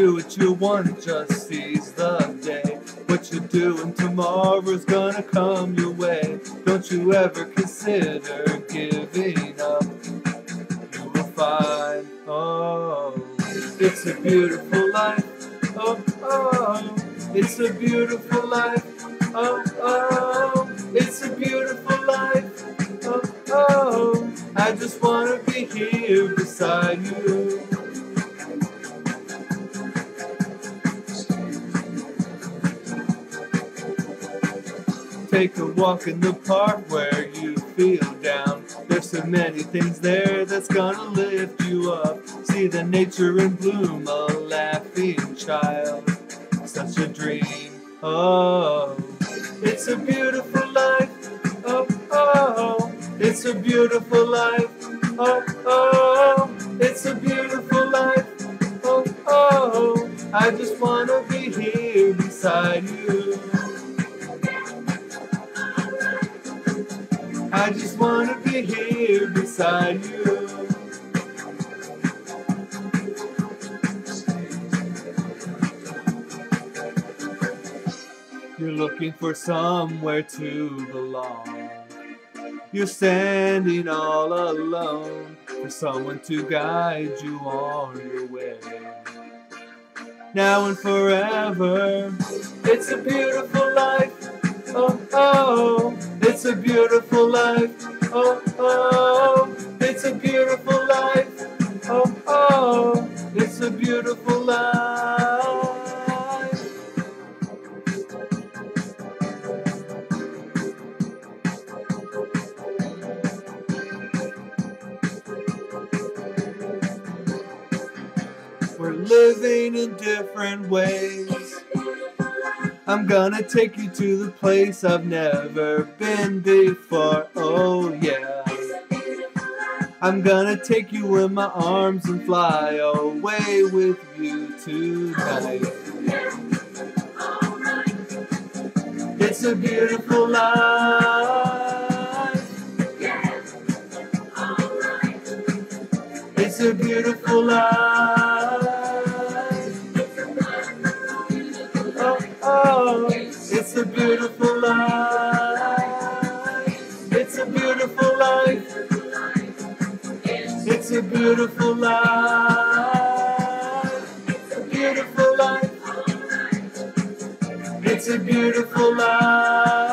do what you want, just seize the day. What you're doing tomorrow's gonna come your way. Don't you ever consider giving up. You will find, oh, it's a beautiful life. Oh, oh, it's a beautiful life. Oh, oh, it's a beautiful life. Oh, oh, I just wanna be here Take a walk in the park where you feel down. There's so many things there that's gonna lift you up. See the nature in bloom, a laughing child. Such a dream. Oh, it's a beautiful life. Oh, oh, it's a beautiful life. Oh, oh, it's a beautiful life. Oh, oh, I just wanna be here beside you. I just wanna be here beside you. You're looking for somewhere to belong. You're standing all alone for someone to guide you on your way. Now and forever, it's a beautiful life. Oh, oh, it's a beautiful beautiful life. We're living in different ways. I'm gonna take you to the place I've never been before. Oh, yeah. I'm gonna take you in my arms and fly away with you tonight. It's a beautiful life. It's a beautiful life. Oh, oh, it's a beautiful life. It's a beautiful life. It's a beautiful life. It's a beautiful life. It's a beautiful life.